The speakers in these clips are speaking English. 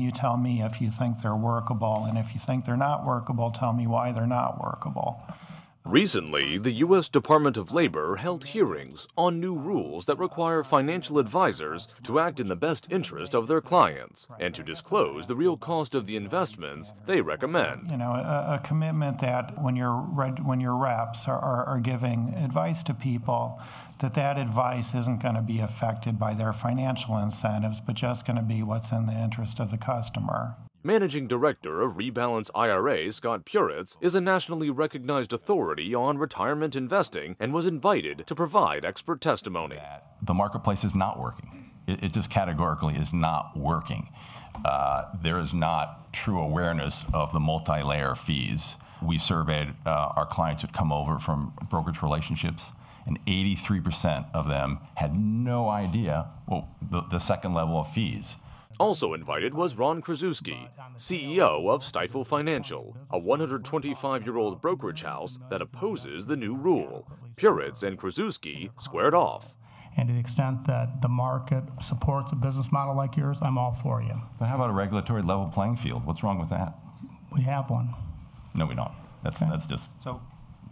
You tell me if you think they're workable, and if you think they're not workable, tell me why they're not workable. Recently, the U.S. Department of Labor held hearings on new rules that require financial advisors to act in the best interest of their clients and to disclose the real cost of the investments they recommend. You know, a, a commitment that when your when your reps are, are, are giving advice to people, that that advice isn't going to be affected by their financial incentives, but just going to be what's in the interest of the customer. Managing Director of Rebalance IRA, Scott Puritz, is a nationally recognized authority on retirement investing and was invited to provide expert testimony. The marketplace is not working. It, it just categorically is not working. Uh, there is not true awareness of the multi layer fees. We surveyed uh, our clients who'd come over from brokerage relationships, and 83% of them had no idea well, the, the second level of fees. Also invited was Ron Kruszewski, CEO of Stifel Financial, a 125 year old brokerage house that opposes the new rule. Puritz and Kruszewski squared off. And to the extent that the market supports a business model like yours, I'm all for you. But how about a regulatory level playing field? What's wrong with that? We have one. No, we don't. That's, Okay. that's just So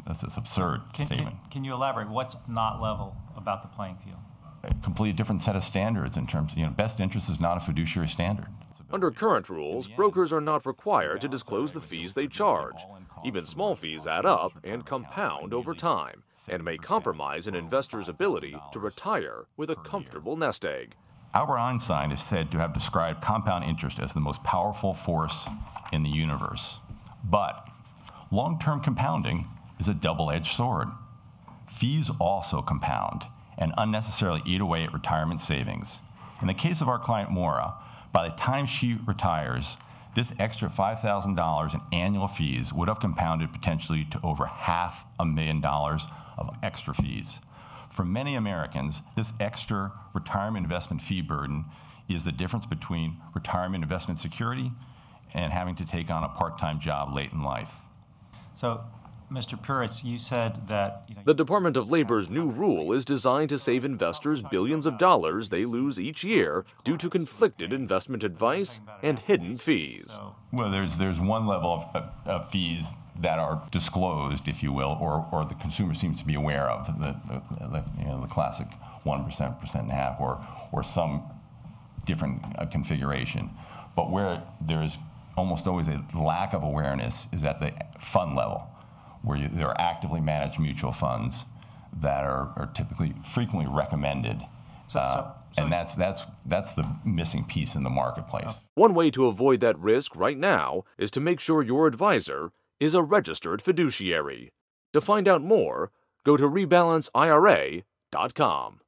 that's just absurd can, statement. can, can you elaborate? What's not level about the playing field? A completely different set of standards in terms of, you know, best interest is not a fiduciary standard. Under current rules, brokers are not required to disclose the fees they charge. Even small fees add up and compound over time and may compromise an investor's ability to retire with a comfortable nest egg. Albert Einstein is said to have described compound interest as the most powerful force in the universe. But long term compounding is a double edged sword. Fees also compound and unnecessarily eat away at retirement savings. In the case of our client Mora, by the time she retires, this extra $5,000 in annual fees would have compounded potentially to over half a million dollars of extra fees. For many Americans, this extra retirement investment fee burden is the difference between retirement investment security and having to take on a part time job late in life. So, Mr. Puritz, you said that you know, The Department of Labor's new rule is designed to save investors billions of dollars they lose each year due to conflicted investment advice and hidden fees. Well, there's there's one level of, of, of fees that are disclosed, if you will, or, or the consumer seems to be aware of the, the, the you know the classic one percent, percent and a half, or or some different uh, configuration. But where there's almost always a lack of awareness is at the fund level, where you, there are actively managed mutual funds that are, are typically frequently recommended. So- Uh, so- so- and that's that's that's the missing piece in the marketplace. One way to avoid that risk right now is to make sure your advisor is a registered fiduciary. To find out more, go to rebalanceira.com.